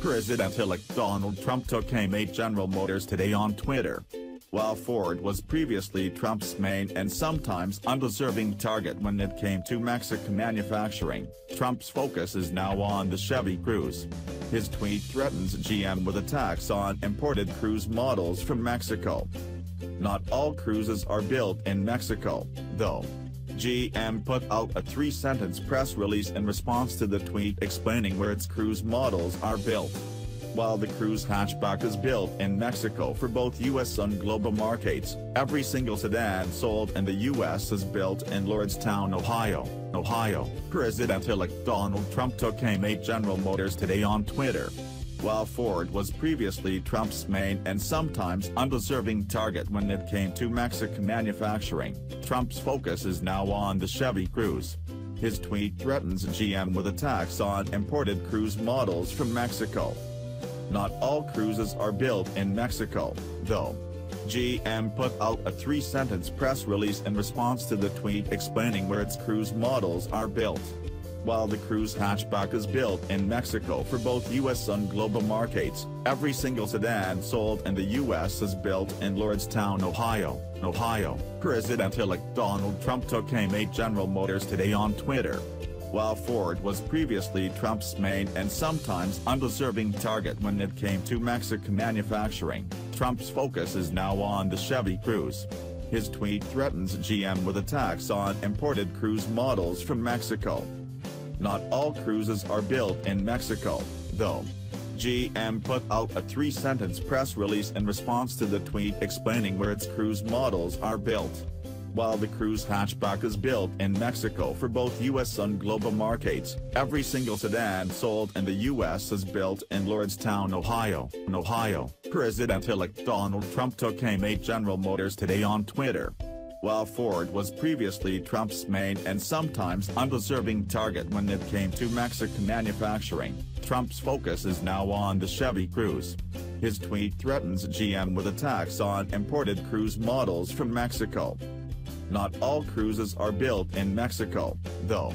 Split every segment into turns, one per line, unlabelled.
President-elect Donald Trump took aim at General Motors today on Twitter. While Ford was previously Trump's main and sometimes undeserving target when it came to Mexican manufacturing, Trump's focus is now on the Chevy Cruze. His tweet threatens GM with attacks on imported Cruze models from Mexico. Not all Cruzes are built in Mexico, though. GM put out a three-sentence press release in response to the tweet explaining where its Cruze models are built. While the Cruze hatchback is built in Mexico for both U.S. and global markets, every single sedan sold in the U.S. is built in Lordstown, Ohio, Ohio. President-elect Donald Trump took aim at General Motors today on Twitter. While Ford was previously Trump's main and sometimes undeserving target when it came to Mexican manufacturing, Trump's focus is now on the Chevy Cruze. His tweet threatens GM with attacks on imported Cruze models from Mexico. Not all Cruzes are built in Mexico, though. GM put out a three-sentence press release in response to the tweet explaining where its Cruze models are built. While the Cruze hatchback is built in Mexico for both U.S. and global markets, every single sedan sold in the U.S. is built in Lordstown, Ohio, Ohio. President-elect Donald Trump took aim at General Motors today on Twitter. While Ford was previously Trump's main and sometimes undeserving target when it came to Mexican manufacturing, Trump's focus is now on the Chevy Cruze. His tweet threatens GM with attacks on imported Cruze models from Mexico. Not all Cruzes are built in Mexico, though. GM put out a three-sentence press release in response to the tweet explaining where its Cruze models are built. While the Cruze hatchback is built in Mexico for both U.S. and global markets, every single sedan sold in the U.S. is built in Lordstown, Ohio, Ohio. President-elect Donald Trump took aim at General Motors today on Twitter. While Ford was previously Trump's main and sometimes undeserving target when it came to Mexican manufacturing, Trump's focus is now on the Chevy Cruze. His tweet threatens GM with attacks on imported Cruze models from Mexico. Not all Cruzes are built in Mexico, though.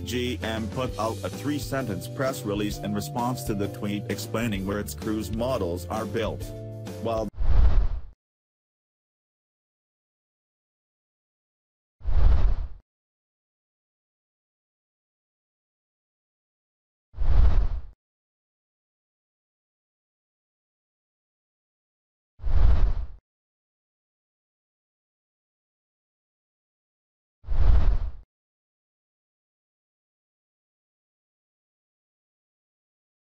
GM put out a three-sentence press release in response to the tweet explaining where its Cruze models are built. While